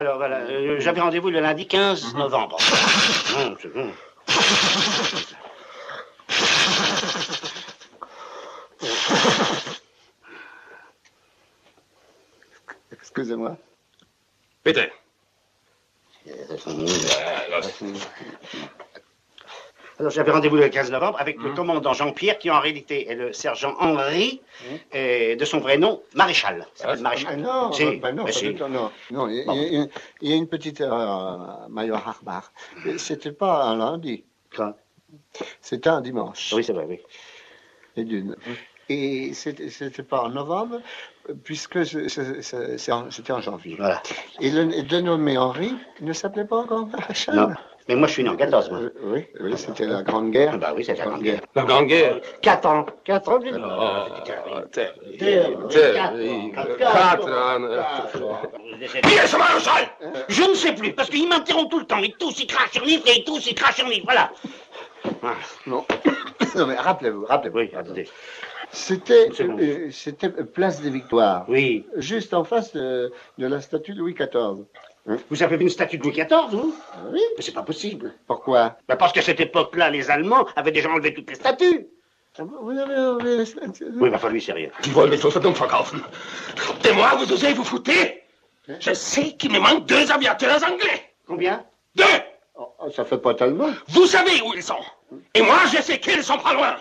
Alors voilà, euh, j'avais rendez-vous le lundi 15 novembre. Hum, c'est bon. Excusez-moi. Bitte. Alors j'avais rendez-vous le 15 novembre avec le commandant Jean-Pierre qui en réalité est le sergent Henri, et de son vrai nom, Maréchal. Ah, Maréchal. non, Si, bah non, mais pas si. du tout, non. Non, il y, a- Bon. il y a- il y a une petite erreur, Major Harbar. C'était pas un lundi, c'était un dimanche. Oui, c'est vrai, oui. Et d'une. Et c'était pas en novembre, puisque en- c'était en janvier. Voilà. Et le dénommé Henri ne s'appelait pas encore Maréchal? Non. Mais moi, je suis né en 14, moi. Euh, oui, oui, c'était la Grande Guerre. Ah bah oui, c'est la Grande Guerre. La Grande Guerre. 4 ans. 4 ans, Oh, terrible. terrible. Terrible. Quatre ans. Qui est ce maréchal Je ne sais plus, parce qu'il m'interrompt tout le temps. Il tousse, il crache sur livre et il tousse, il crache sur livre. Voilà. Ah, Non. non, mais rappelez-vous, rappelez-vous. Oui, attendez. C'était euh, c'était place des Victoires. Oui. Juste en face de, de la statue de Louis XIV. Vous avez vu une statue de Louis XIV, vous? Oui. Mais c'est pas possible. Pourquoi? Bah, parce qu'à cette époque-là, les Allemands avaient déjà enlevé toutes les statues. Ah Vous avez enlevé la statue Oui, bah, enfin, lui, c'est rien. Die wollen wohl verdammt verkaufen. Et moi, vous osez vous foutez Je sais qu'il me manque deux aviateurs anglais. Combien? Deux Oh, oh, Ça fait pas tellement. Vous savez où ils sont. Et moi, je sais qu'ils sont pas loin.